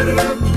Get it up.